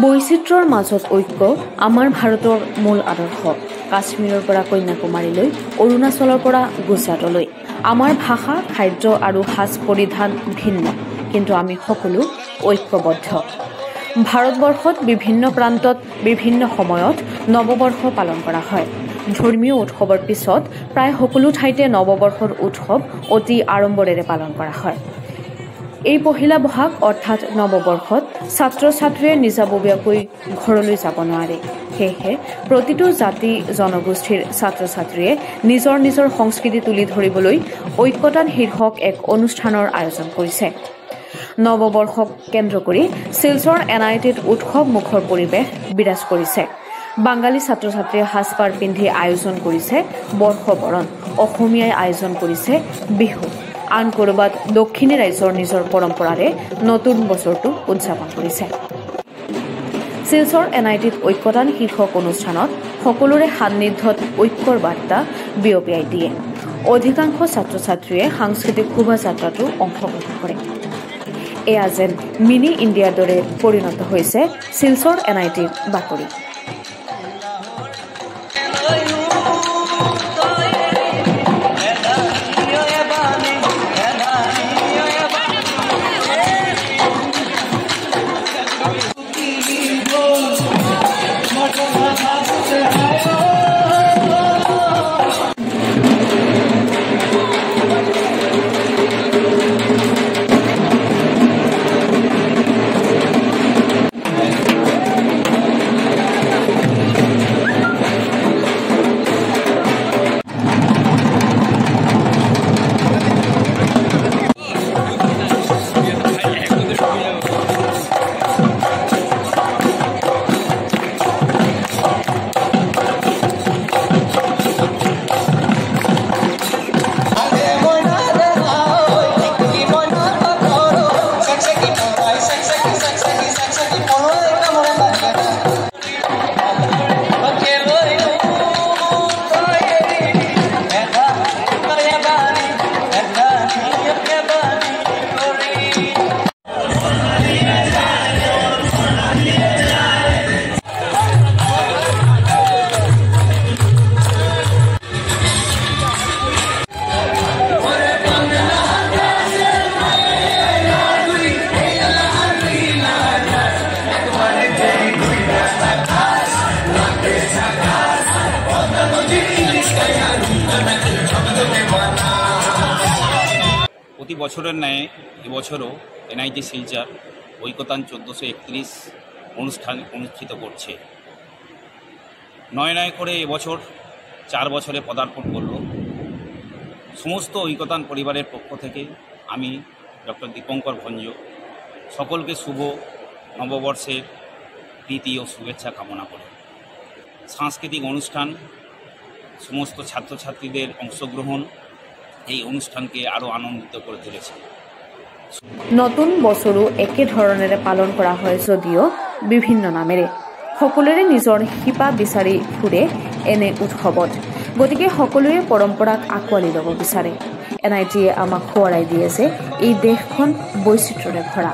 বৈচিত্ৰ্যৰ মাজত ঐক্য আমাৰ ভাৰতৰ মূল আদৰ্শ কাশ্মীৰৰ পৰা কন্যাকুমাৰীলৈ অৰুণাচলৰ পৰা গুজৰাটলৈ। আমাৰ ভাষা খাদ্য আৰু সাজ পৰিধান ভিন্ন কিন্তু আমি সকলো ঐক্যবদ্ধ। ভাৰতবৰ্ষত বিভিন্ন প্ৰান্তত বিভিন্ন সময়ত নৱবৰ্ষ পালন কৰা হয়। ধৰ্মীয় উৎসৱৰ পিছত প্ৰায় সকলো ঠাইতে নৱবৰ্ষৰ উৎসৱ অতি আড়ম্বৰেৰে পালন কৰা হয়। এই পহিলা বহাগ অৰ্থাৎ নৱবৰ্ষত ছাত্ৰ ছাত্ৰীয়ে নিজাববীয়াকৈ ঘৰলৈ যাব নোৱাৰে। সেয়েহে প্ৰতিটো জাতি জনগোষ্ঠীৰ ছাত্ৰ ছাত্ৰীয়ে নিজৰ নিজৰ সংস্কৃতি তুলি ধৰিবলৈ ঐক্যতান শীৰ্ষক এক অনুষ্ঠানৰ আয়োজন কৰিছে। নৱবৰ্ষক কেন্দ্ৰ কৰি শিলচৰ এন আই টিত উৎসৱ মুখৰ পৰিৱেশ বিৰাজ কৰিছে। বাঙালী ছাত্ৰ ছাত্ৰীয়ে সাজপাৰ পিন্ধি আয়োজন কৰিছে বৰ্ষবৰণ। অসমীয়াই আয়োজন কৰিছে বিহু। আন ক'ৰবাত দক্ষিণী ৰাজ্যৰ নিজৰ পৰম্পৰাৰে নতুন বছৰটো উদযাপন কৰিছে। শিলচৰ এন আই টিত ঐক্যদান শীৰ্ষক অনুষ্ঠানত সকলোৰে সান্নিধ্যত ঐক্যৰ বাৰ্তা বিয়পিয়াই দিয়ে। অধিকাংশ ছাত্ৰ ছাত্ৰীয়ে সাংস্কৃতিক শোভাযাত্ৰাতো অংশগ্ৰহণ কৰে। এয়া যেন মিনি ইণ্ডিয়াৰ দৰে পৰিণত হৈছে শিলচৰ এন আই টিৰ বাতৰি। বছরের ন্যায় এবছরও এনআইটি শিলচার ঐকতান চোদ্দোশো একত্রিশ অনুষ্ঠান অনুষ্ঠিত করছে। নয় নয় করে এবছর চার বছরে পদার্পণ করল। সমস্ত ঐকতান পরিবারের পক্ষ থেকে আমি ডক্টর দীপঙ্কর ভঞ্জ, সকলকে শুভ নববর্ষের প্রীতি ও শুভেচ্ছা কামনা করি। সাংস্কৃতিক অনুষ্ঠান, সমস্ত ছাত্রছাত্রীদের অংশগ্রহণ এই অনুষ্ঠানকে আৰও আনন্দিত কৰে তুলেছে। নতুন বছৰো একেধৰণেৰে পালন কৰা হয় যদিও বিভিন্ন নামেৰে সকলোৰে নিজৰ শিপা বিচাৰি ফুৰে এনে উৎসৱত গতিকে সকলোৱে পৰম্পৰাক আঁকোৱালি ল'ব বিচাৰে। এন আই টিয়ে আমাক সোঁৱৰাই দিয়ে যে এই দেশখন বৈচিত্ৰ্যৰে ভৰা।